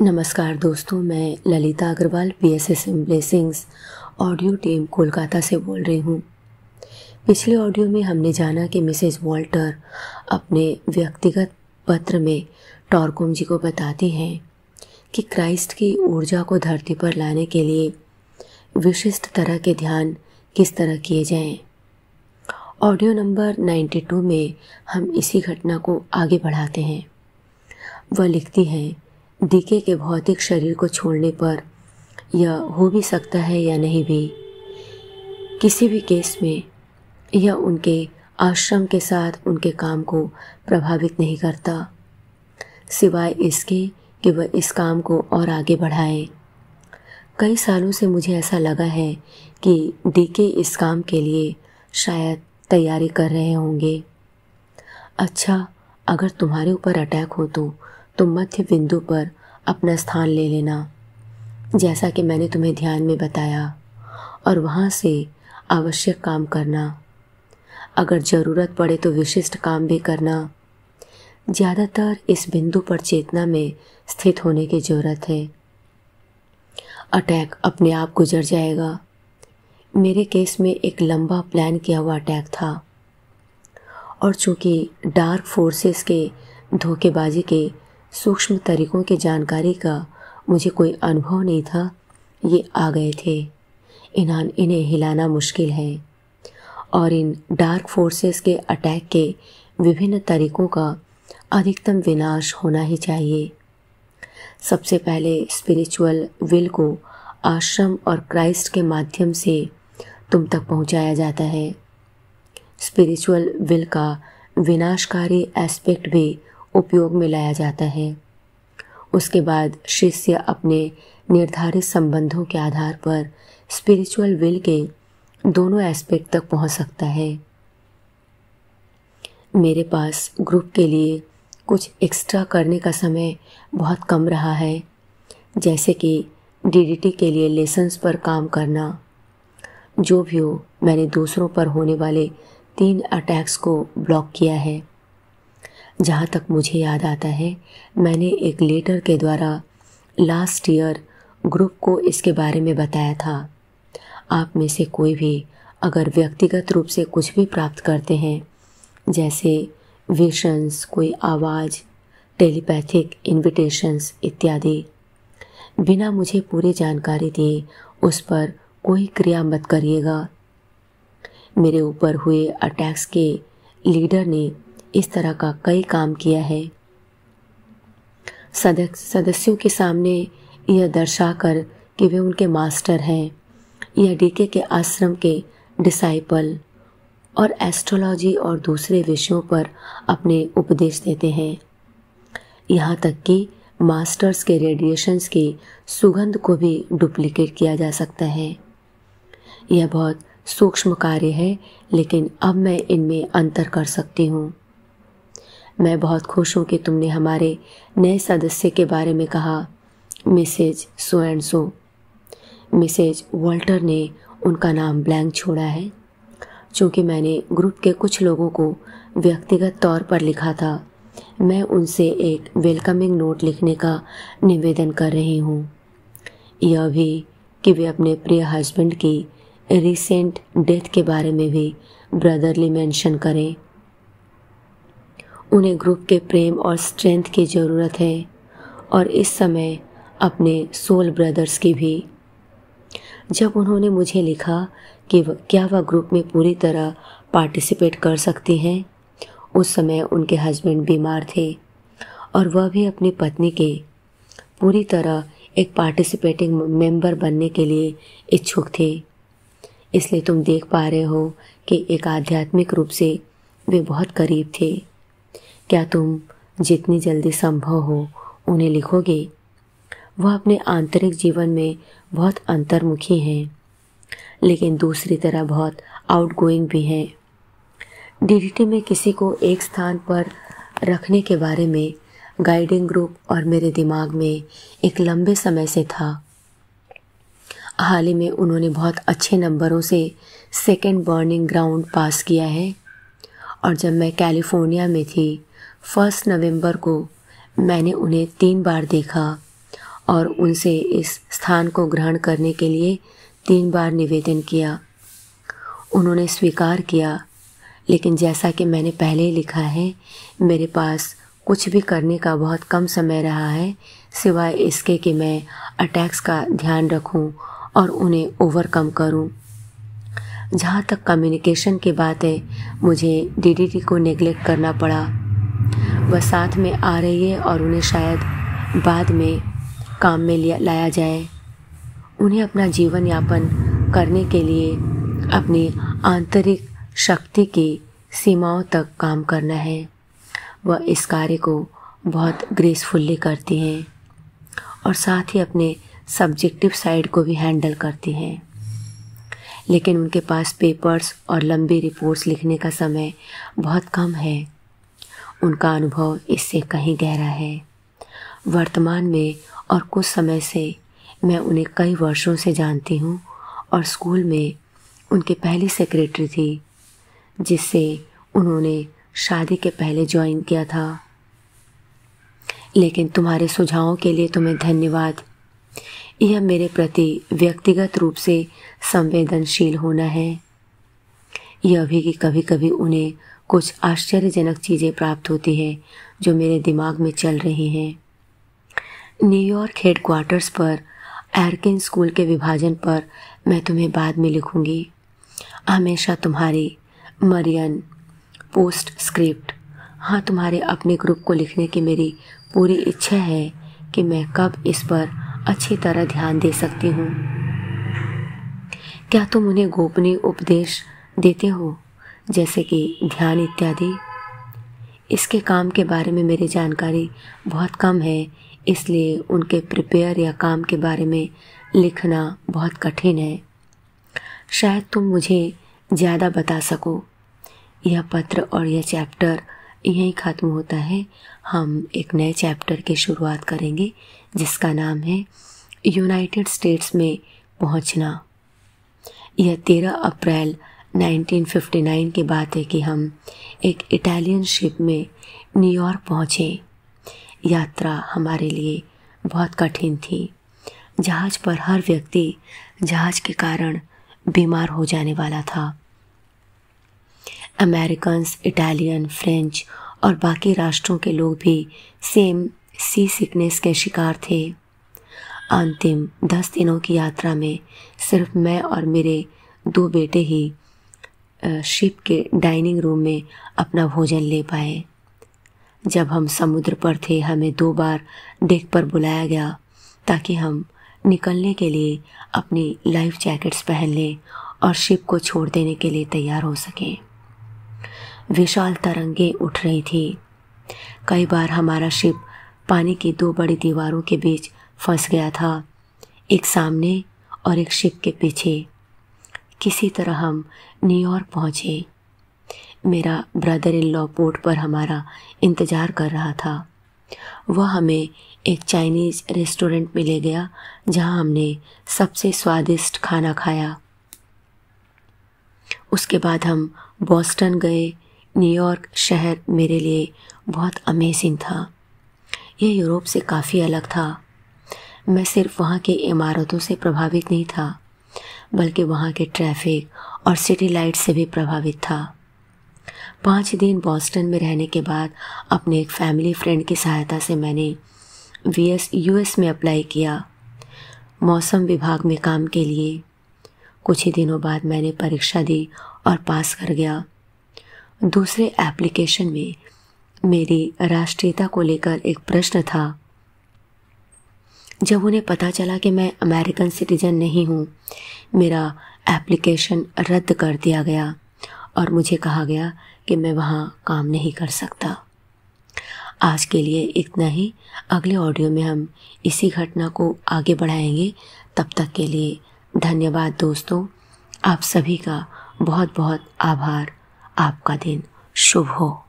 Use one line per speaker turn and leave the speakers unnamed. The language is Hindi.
नमस्कार दोस्तों, मैं Lalita Agarwal P S S M blessings audio team Kolkata से बोल रही हूँ पिछले ऑडियो में हमने जाना कि मिसेज वॉल्टर अपने व्यक्तिगत पत्र में टॉर्कोम जी को बताती हैं कि क्राइस्ट की ऊर्जा को धरती पर लाने के लिए विशिष्ट तरह के ध्यान किस तरह किए जाएँ। ऑडियो नंबर 92 में हम इसी घटना को आगे बढ़ाते हैं वह लिखती हैं डीके के भौतिक शरीर को छोड़ने पर यह हो भी सकता है या नहीं भी। किसी भी केस में यह उनके आश्रम के साथ उनके काम को प्रभावित नहीं करता, सिवाय इसके कि वह इस काम को और आगे बढ़ाए। कई सालों से मुझे ऐसा लगा है कि डीके इस काम के लिए शायद तैयारी कर रहे होंगे। अच्छा अगर तुम्हारे ऊपर अटैक हो तो तुम मध्य बिंदु पर अपना स्थान ले लेना, जैसा कि मैंने तुम्हें ध्यान में बताया, और वहाँ से आवश्यक काम करना। अगर ज़रूरत पड़े तो विशिष्ट काम भी करना। ज़्यादातर इस बिंदु पर चेतना में स्थित होने की ज़रूरत है। अटैक अपने आप गुजर जाएगा। मेरे केस में एक लंबा प्लान किया हुआ अटैक था, और चूँकि डार्क फोर्सेस के धोखेबाजी के सूक्ष्म तरीकों की जानकारी का मुझे कोई अनुभव नहीं था। ये आ गए थे। इन्हान इन्हें हिलाना मुश्किल है। और इन डार्क फोर्सेस के अटैक के विभिन्न तरीकों का अधिकतम विनाश होना ही चाहिए। सबसे पहले स्पिरिचुअल विल को आश्रम और क्राइस्ट के माध्यम से तुम तक पहुँचाया जाता है। स्पिरिचुअल विल का विनाशकारी एस्पेक्ट भी उपयोग में लाया जाता है। उसके बाद शिष्य अपने निर्धारित संबंधों के आधार पर स्पिरिचुअल विल के दोनों एस्पेक्ट तक पहुँच सकता है। मेरे पास ग्रुप के लिए कुछ एक्स्ट्रा करने का समय बहुत कम रहा है, जैसे कि डीडीटी के लिए लेसन्स पर काम करना। जो भी हो, मैंने दूसरों पर होने वाले तीन अटैक्स को ब्लॉक किया है। जहाँ तक मुझे याद आता है, मैंने एक लेटर के द्वारा लास्ट ईयर ग्रुप को इसके बारे में बताया था। आप में से कोई भी अगर व्यक्तिगत रूप से कुछ भी प्राप्त करते हैं, जैसे विशंस कोई आवाज़ टेलीपैथिक इनविटेशंस इत्यादि, बिना मुझे पूरी जानकारी दिए उस पर कोई क्रिया मत करिएगा। मेरे ऊपर हुए अटैक्स के लीडर ने इस तरह का कई काम किया है। सदस्यों के सामने यह दर्शाकर कि वे उनके मास्टर हैं। यह डीके के आश्रम के डिसाइपल और एस्ट्रोलॉजी और दूसरे विषयों पर अपने उपदेश देते हैं। यहाँ तक कि मास्टर्स के रेडिएशंस की सुगंध को भी डुप्लीकेट किया जा सकता है। यह बहुत सूक्ष्म कार्य है, लेकिन अब मैं इनमें अंतर कर सकती हूँ। मैं बहुत खुश हूँ कि तुमने हमारे नए सदस्य के बारे में कहा, Mrs so and so Mrs Walter ने उनका नाम ब्लैंक छोड़ा है। चूँकि मैंने ग्रुप के कुछ लोगों को व्यक्तिगत तौर पर लिखा था, मैं उनसे एक वेलकमिंग नोट लिखने का निवेदन कर रही हूँ। यह भी कि वे अपने प्रिय हस्बैंड की रिसेंट डेथ के बारे में भी ब्रदरली मेंशन करें। उन्हें ग्रुप के प्रेम और स्ट्रेंथ की ज़रूरत है और इस समय अपने सोल ब्रदर्स की भी। जब उन्होंने मुझे लिखा कि क्या वह ग्रुप में पूरी तरह पार्टिसिपेट कर सकती हैं, उस समय उनके हस्बैंड बीमार थे और वह भी अपनी पत्नी के पूरी तरह एक पार्टिसिपेटिंग मेंबर बनने के लिए इच्छुक थे। इसलिए तुम देख पा रहे हो कि एक आध्यात्मिक रूप से वे बहुत करीब थे। क्या तुम जितनी जल्दी संभव हो उन्हें लिखोगे? वह अपने आंतरिक जीवन में बहुत अंतर्मुखी हैं, लेकिन दूसरी तरह बहुत आउटगोइंग भी हैं। डीडीटी में किसी को एक स्थान पर रखने के बारे में गाइडिंग ग्रुप और मेरे दिमाग में एक लंबे समय से था। हाल ही में उन्होंने बहुत अच्छे नंबरों से सेकेंड बर्निंग ग्राउंड पास किया है, और जब मैं कैलिफ़ोर्निया में थी फ़र्स्ट नवंबर को मैंने उन्हें तीन बार देखा और उनसे इस स्थान को ग्रहण करने के लिए तीन बार निवेदन किया उन्होंने स्वीकार किया, लेकिन जैसा कि मैंने पहले ही लिखा है, मेरे पास कुछ भी करने का बहुत कम समय रहा है, सिवाय इसके कि मैं अटैक्स का ध्यान रखूँ और उन्हें ओवरकम करूँ। जहाँ तक कम्युनिकेशन की बात है, मुझे डीडीटी को नेगलेक्ट करना पड़ा वह साथ में आ रही है और उन्हें शायद बाद में काम में लिया, लाया जाए। उन्हें अपना जीवन यापन करने के लिए अपनी आंतरिक शक्ति की सीमाओं तक काम करना है। वह इस कार्य को बहुत ग्रेसफुल्ली करती हैं और साथ ही अपने सब्जेक्टिव साइड को भी हैंडल करती हैं। लेकिन उनके पास पेपर्स और लंबी रिपोर्ट्स लिखने का समय बहुत कम है। उनका अनुभव इससे कहीं गहरा है। वर्तमान में और कुछ समय से मैं उन्हें कई वर्षों से जानती हूँ और स्कूल में उनके पहली सेक्रेटरी थी, जिससे उन्होंने शादी के पहले ज्वाइन किया था। लेकिन तुम्हारे सुझावों के लिए तुम्हें धन्यवाद। यह मेरे प्रति व्यक्तिगत रूप से संवेदनशील होना है। यह भी कि कभी कभी उन्हें कुछ आश्चर्यजनक चीज़ें प्राप्त होती है, जो मेरे दिमाग में चल रही हैं। न्यूयॉर्क हेड क्वार्टर्स पर, एरकिन स्कूल के विभाजन पर मैं तुम्हें बाद में लिखूँगी। हमेशा तुम्हारी मरियन पोस्ट स्क्रिप्ट हाँ तुम्हारे अपने ग्रुप को लिखने की मेरी पूरी इच्छा है कि मैं कब इस पर अच्छी तरह ध्यान दे सकती हूँ। क्या तुम उन्हें गोपनीय उपदेश देते हो? जैसे कि ध्यान इत्यादि। इसके काम के बारे में मेरी जानकारी बहुत कम है, इसलिए उनके प्रिपेयर या काम के बारे में लिखना बहुत कठिन है। शायद तुम मुझे ज़्यादा बता सको। यह पत्र और यह चैप्टर यहीं ख़त्म होता है। हम एक नए चैप्टर की शुरुआत करेंगे, जिसका नाम है यूनाइटेड स्टेट्स में पहुँचना। यह तेरह अप्रैल 1959 की बात है कि हम एक इटालियन शिप में न्यूयॉर्क पहुँचे। यात्रा हमारे लिए बहुत कठिन थी। जहाज़ पर हर व्यक्ति जहाज़ के कारण बीमार हो जाने वाला था। अमेरिकन्स, इटालियन, फ्रेंच और बाकी राष्ट्रों के लोग भी सेम सी सिकनेस के शिकार थे। अंतिम दस दिनों की यात्रा में सिर्फ़ मैं और मेरे दो बेटे ही शिप के डाइनिंग रूम में अपना भोजन ले पाए। जब हम समुद्र पर थे, हमें दो बार डेक पर बुलाया गया ताकि हम निकलने के लिए अपनी लाइफ जैकेट्स पहन लें और शिप को छोड़ देने के लिए तैयार हो सकें। विशाल तरंगे उठ रही थी। कई बार हमारा शिप पानी की दो बड़ी दीवारों के बीच फंस गया था, एक सामने और एक शिप के पीछे। किसी तरह हम न्यूयॉर्क पहुँचे। मेरा ब्रदर इन लॉ पोर्ट पर हमारा इंतज़ार कर रहा था। वह हमें एक चाइनीज़ रेस्टोरेंट में ले गया, जहाँ हमने सबसे स्वादिष्ट खाना खाया। उसके बाद हम बॉस्टन गए। न्यूयॉर्क शहर मेरे लिए बहुत अमेजिंग था। यह यूरोप से काफ़ी अलग था। मैं सिर्फ़ वहाँ की इमारतों से प्रभावित नहीं था। बल्कि वहाँ के ट्रैफ़िक और सिटी लाइट से भी प्रभावित था। पाँच दिन बॉस्टन में रहने के बाद अपने एक फैमिली फ्रेंड की सहायता से मैंने वी एस, यू एस में अप्लाई किया। मौसम विभाग में काम के लिए। कुछ ही दिनों बाद मैंने परीक्षा दी और पास कर गया। दूसरे एप्लीकेशन में मेरी राष्ट्रीयता को लेकर एक प्रश्न था। जब उन्हें पता चला कि मैं अमेरिकन सिटीजन नहीं हूँ, मेरा एप्लीकेशन रद्द कर दिया गया और मुझे कहा गया कि मैं वहाँ काम नहीं कर सकता। आज के लिए इतना ही। अगले ऑडियो में हम इसी घटना को आगे बढ़ाएँगे। तब तक के लिए धन्यवाद दोस्तों। आप सभी का बहुत बहुत आभार। आपका दिन शुभ हो।